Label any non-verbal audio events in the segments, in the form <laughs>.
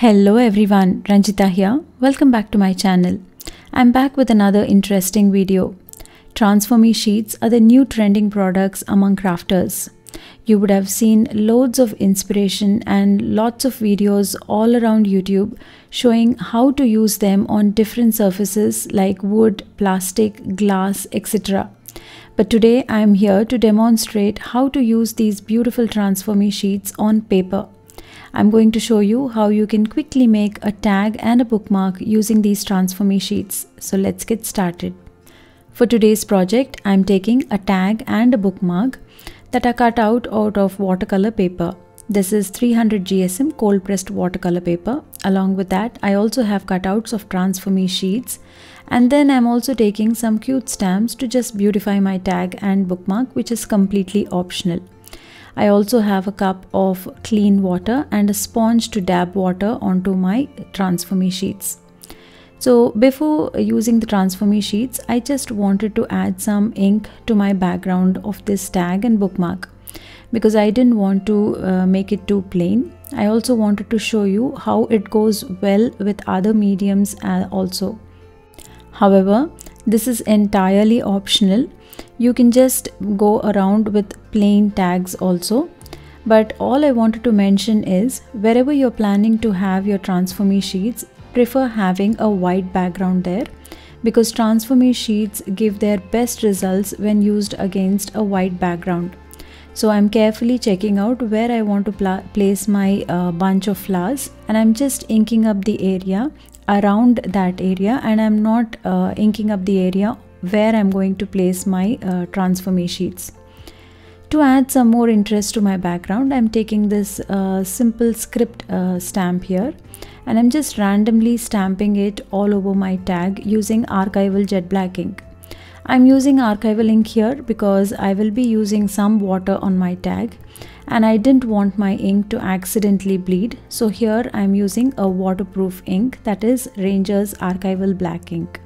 Hello everyone, Ranjitha here. Welcome back to my channel. I'm back with another interesting video. Transfer Me sheets are the new trending products among crafters. You would have seen loads of inspiration and lots of videos all around YouTube showing how to use them on different surfaces like wood, plastic, glass, etc. But today I am here to demonstrate how to use these beautiful transfer me sheets on paper. I'm going to show you how you can quickly make a tag and a bookmark using these transfer me sheets. So let's get started. For today's project, I'm taking a tag and a bookmark that are cut out out of watercolor paper. This is 300 GSM cold pressed watercolor paper. Along with that, I also have cutouts of transfer me sheets. And then I'm also taking some cute stamps to just beautify my tag and bookmark, which is completely optional. I also have a cup of clean water and a sponge to dab water onto my transfer me sheets. So before using the transfer me sheets, I just wanted to add some ink to my background of this tag and bookmark because I didn't want to uh, make it too plain. I also wanted to show you how it goes well with other mediums uh, also. However, this is entirely optional. You can just go around with plain tags also. But all I wanted to mention is wherever you're planning to have your transfer me sheets prefer having a white background there. Because transfer me sheets give their best results when used against a white background. So I'm carefully checking out where I want to place my uh, bunch of flowers. And I'm just inking up the area around that area and I'm not uh, inking up the area where I'm going to place my uh, transfer me sheets. To add some more interest to my background, I'm taking this uh, simple script uh, stamp here and I'm just randomly stamping it all over my tag using archival jet black ink. I'm using archival ink here because I will be using some water on my tag and I didn't want my ink to accidentally bleed so here I'm using a waterproof ink that is Ranger's archival black ink.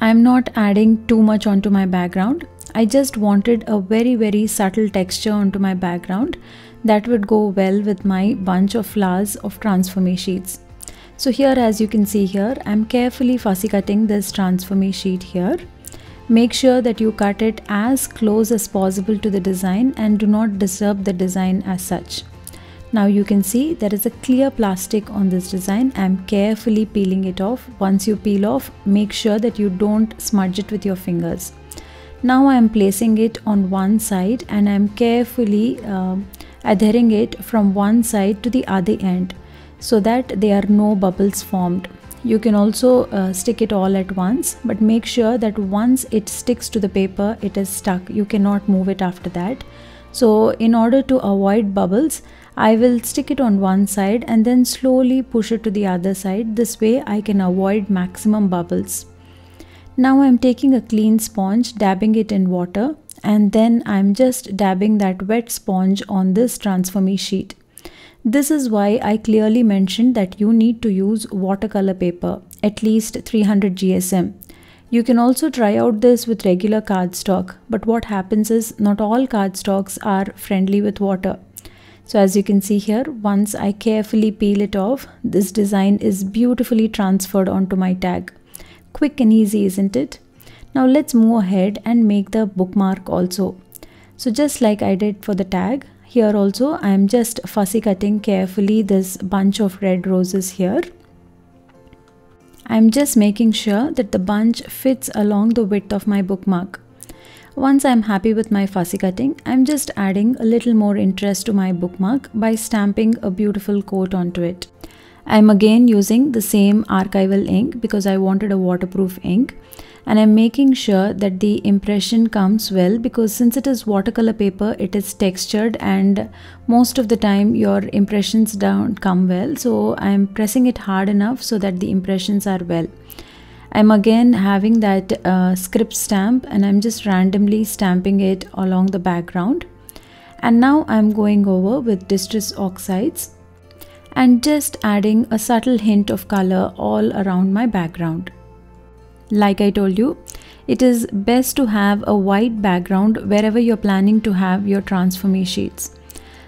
I'm not adding too much onto my background. I just wanted a very very subtle texture onto my background that would go well with my bunch of flowers of transfer me sheets. So here as you can see here, I'm carefully fussy cutting this transfer me sheet here. Make sure that you cut it as close as possible to the design and do not disturb the design as such. Now you can see there is a clear plastic on this design. I'm carefully peeling it off. Once you peel off, make sure that you don't smudge it with your fingers. Now I'm placing it on one side and I'm carefully uh, adhering it from one side to the other end so that there are no bubbles formed. You can also uh, stick it all at once but make sure that once it sticks to the paper it is stuck. You cannot move it after that. So in order to avoid bubbles, I will stick it on one side and then slowly push it to the other side. This way I can avoid maximum bubbles. Now I'm taking a clean sponge, dabbing it in water and then I'm just dabbing that wet sponge on this transfer me sheet. This is why I clearly mentioned that you need to use watercolor paper, at least 300 GSM. You can also try out this with regular cardstock, but what happens is not all cardstocks are friendly with water. So as you can see here, once I carefully peel it off, this design is beautifully transferred onto my tag. Quick and easy, isn't it? Now let's move ahead and make the bookmark also. So just like I did for the tag, here also I am just fussy cutting carefully this bunch of red roses here. I'm just making sure that the bunch fits along the width of my bookmark. Once I'm happy with my fussy cutting, I'm just adding a little more interest to my bookmark by stamping a beautiful quote onto it. I'm again using the same archival ink because I wanted a waterproof ink. And I'm making sure that the impression comes well because since it is watercolor paper it is textured and most of the time your impressions don't come well. So I'm pressing it hard enough so that the impressions are well. I'm again having that uh, script stamp and I'm just randomly stamping it along the background. And now I'm going over with distress oxides and just adding a subtle hint of color all around my background. Like I told you, it is best to have a white background wherever you're planning to have your transfer me sheets.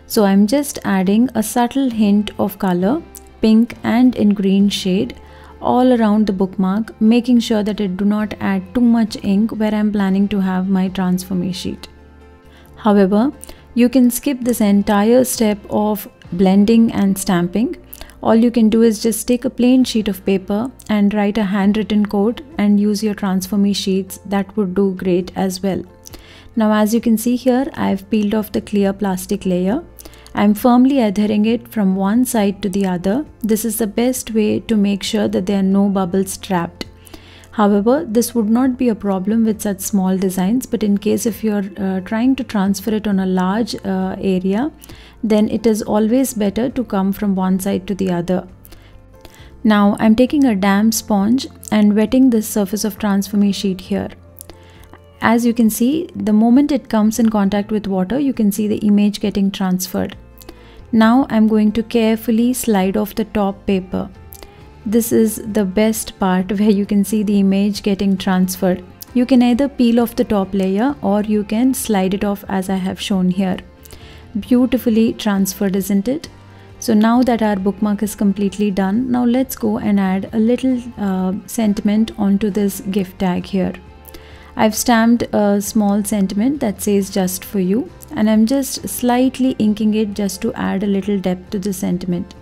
So I'm just adding a subtle hint of color pink and in green shade all around the bookmark making sure that it do not add too much ink where I'm planning to have my transfer sheet. However, you can skip this entire step of blending and stamping. All you can do is just take a plain sheet of paper and write a handwritten code and use your transfer me sheets that would do great as well. Now as you can see here, I've peeled off the clear plastic layer I'm firmly adhering it from one side to the other. This is the best way to make sure that there are no bubbles trapped. However, this would not be a problem with such small designs, but in case if you're uh, trying to transfer it on a large uh, area, then it is always better to come from one side to the other. Now I'm taking a damp sponge and wetting this surface of transfer sheet here. As you can see, the moment it comes in contact with water, you can see the image getting transferred. Now I'm going to carefully slide off the top paper. This is the best part <laughs> where you can see the image getting transferred. You can either peel off the top layer or you can slide it off as I have shown here. Beautifully transferred isn't it? So now that our bookmark is completely done, now let's go and add a little uh, sentiment onto this gift tag here. I've stamped a small sentiment that says just for you and I'm just slightly inking it just to add a little depth to the sentiment.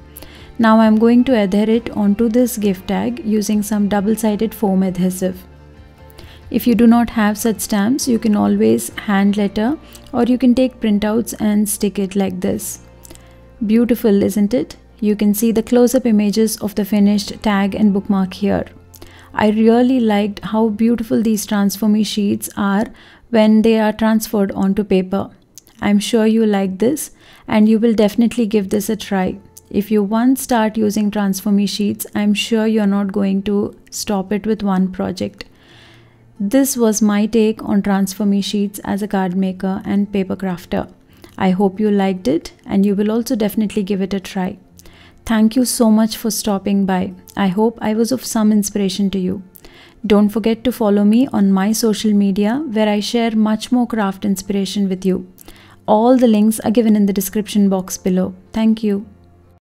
Now I'm going to adhere it onto this gift tag using some double-sided foam adhesive. If you do not have such stamps, you can always hand letter or you can take printouts and stick it like this. Beautiful, isn't it? You can see the close-up images of the finished tag and bookmark here. I really liked how beautiful these transfer me sheets are when they are transferred onto paper. I'm sure you like this and you will definitely give this a try. If you once start using transfer me sheets, I'm sure you're not going to stop it with one project. This was my take on transfer me sheets as a card maker and paper crafter. I hope you liked it and you will also definitely give it a try. Thank you so much for stopping by. I hope I was of some inspiration to you. Don't forget to follow me on my social media where I share much more craft inspiration with you. All the links are given in the description box below. Thank you.